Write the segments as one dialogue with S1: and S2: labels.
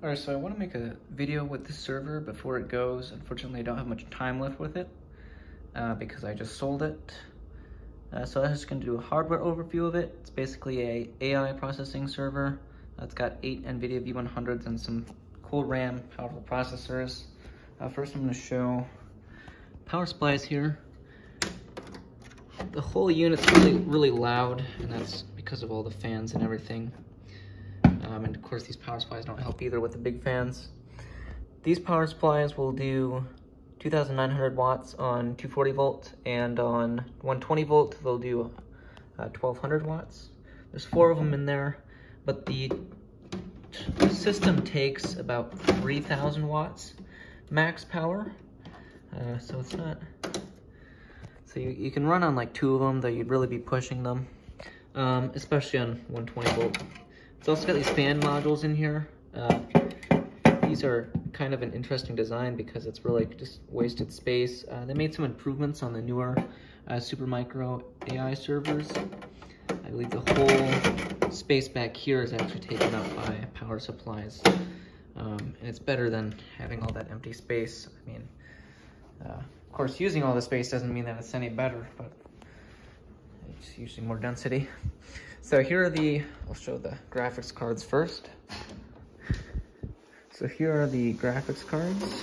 S1: All right, so I want to make a video with this server before it goes. Unfortunately, I don't have much time left with it uh, because I just sold it. Uh, so I'm just going to do a hardware overview of it. It's basically a AI processing server. It's got eight NVIDIA V100s and some cool RAM, powerful processors. Uh, first, I'm going to show power supplies here. The whole unit's really, really loud, and that's because of all the fans and everything. Um, and of course these power supplies don't help either with the big fans. These power supplies will do 2,900 watts on 240 volt and on 120 volt they'll do uh, 1,200 watts. There's four of them in there, but the system takes about 3,000 watts max power. Uh, so it's not, so you, you can run on like two of them, though you'd really be pushing them, um, especially on 120 volt. It's also got these fan modules in here. Uh, these are kind of an interesting design because it's really just wasted space. Uh, they made some improvements on the newer uh, Supermicro AI servers. I believe the whole space back here is actually taken up by power supplies. Um, and it's better than having all that empty space. I mean, uh, of course, using all the space doesn't mean that it's any better, but it's usually more density. So here are the, I'll show the graphics cards first. So here are the graphics cards.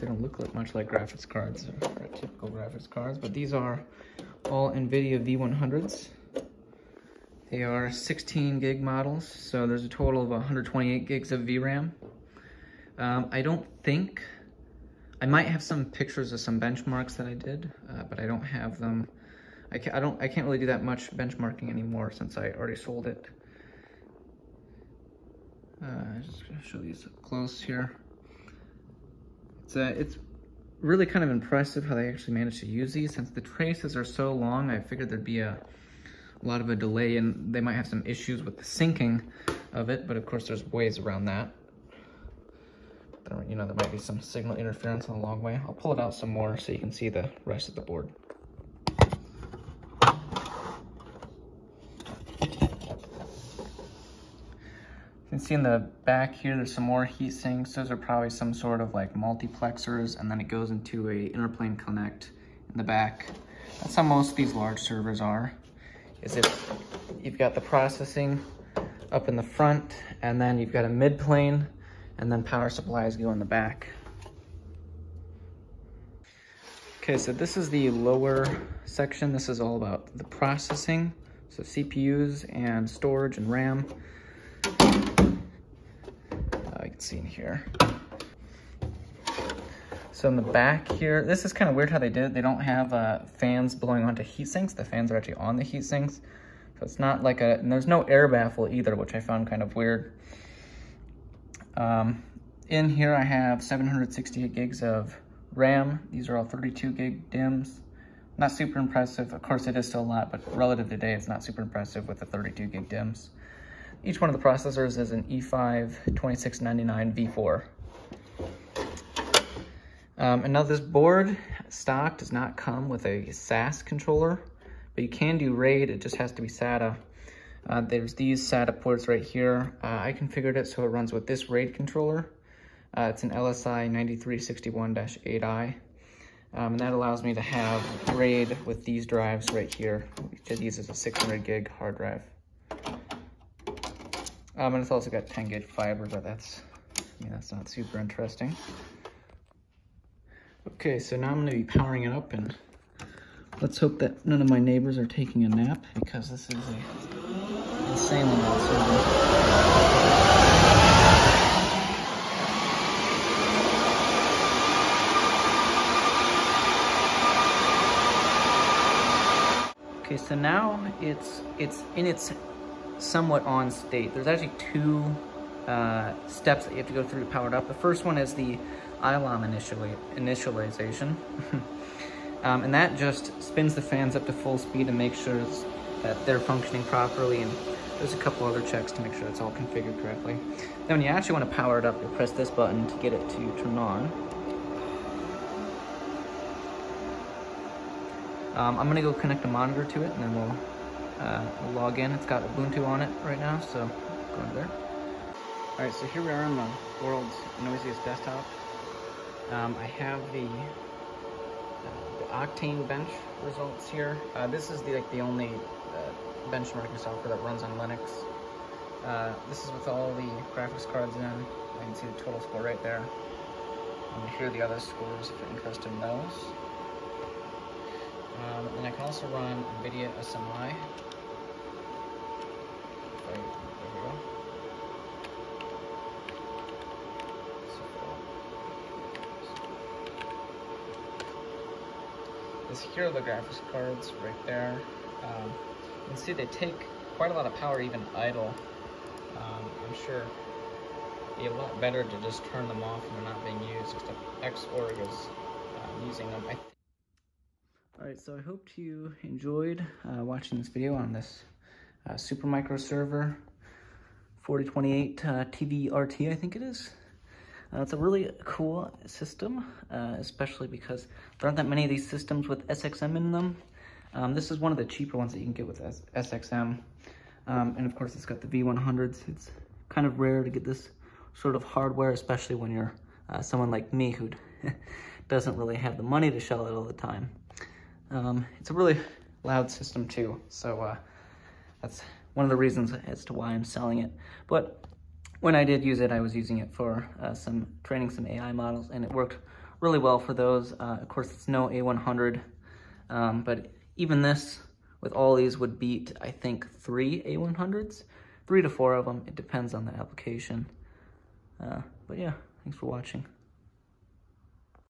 S1: They don't look like much like graphics cards, or typical graphics cards, but these are all NVIDIA V100s. They are 16 gig models, so there's a total of 128 gigs of VRAM. Um, I don't think, I might have some pictures of some benchmarks that I did, uh, but I don't have them I can't, I don't, I can't really do that much benchmarking anymore since I already sold it. Uh, just gonna show these up close here. It's, uh, it's really kind of impressive how they actually managed to use these. Since the traces are so long, I figured there'd be a, a lot of a delay and they might have some issues with the syncing of it, but of course there's ways around that. You know, there might be some signal interference on the long way. I'll pull it out some more so you can see the rest of the board. Can see in the back here, there's some more heat sinks. Those are probably some sort of like multiplexers, and then it goes into a interplane connect in the back. That's how most of these large servers are, is if you've got the processing up in the front, and then you've got a mid plane, and then power supplies go in the back. Okay, so this is the lower section. This is all about the processing. So CPUs and storage and RAM seen here. So in the back here, this is kind of weird how they did it. They don't have uh, fans blowing onto heat sinks. The fans are actually on the heat sinks. So it's not like a, and there's no air baffle either, which I found kind of weird. Um, in here I have 768 gigs of RAM. These are all 32 gig DIMMs. Not super impressive. Of course, it is still a lot, but relative to today, it's not super impressive with the 32 gig DIMMs. Each one of the processors is an E5 2699 V4. Um, and now this board stock does not come with a SAS controller, but you can do RAID, it just has to be SATA. Uh, there's these SATA ports right here. Uh, I configured it so it runs with this RAID controller. Uh, it's an LSI 9361-8i. Um, and that allows me to have RAID with these drives right here. Each of these is a 600 gig hard drive. Um, and it's also got 10 gauge fiber, but that's, I mean, that's not super interesting. Okay, so now I'm gonna be powering it up and let's hope that none of my neighbors are taking a nap because this is a insanely loud server. Okay, so now it's it's in its somewhat on state. There's actually two uh, steps that you have to go through to power it up. The first one is the ILOM initially, initialization. um, and that just spins the fans up to full speed and makes sure that they're functioning properly. And there's a couple other checks to make sure it's all configured correctly. Then when you actually want to power it up, you press this button to get it to turn on. Um, I'm going to go connect a monitor to it and then we'll uh, log in. It's got Ubuntu on it right now, so go in there. All right, so here we are on the world's noisiest desktop. Um, I have the, uh, the Octane bench results here. Uh, this is the, like the only uh, benchmarking software that runs on Linux. Uh, this is with all the graphics cards in. I can see the total score right there. And here are the other scores if you're interested in those. Um, and I can also run NVIDIA SMI. There we go. This here are the graphics cards right there. Um, you can see they take quite a lot of power even idle. Um, I'm sure it'd be a lot better to just turn them off when they're not being used, except Xorg is uh, using them. Alright, so I hope you enjoyed uh, watching this video on this uh, Supermicro server 4028 uh, TVRT, I think it is. Uh, it's a really cool system, uh, especially because there aren't that many of these systems with SXM in them. Um, this is one of the cheaper ones that you can get with S SXM. Um, and of course, it's got the V100s. It's kind of rare to get this sort of hardware, especially when you're uh, someone like me who doesn't really have the money to shell it all the time. Um, it's a really loud system too, so uh, that's one of the reasons as to why I'm selling it. But when I did use it, I was using it for uh, some training some AI models, and it worked really well for those. Uh, of course, it's no A100, um, but even this, with all these, would beat, I think, three A100s. Three to four of them. It depends on the application. Uh, but yeah, thanks for watching.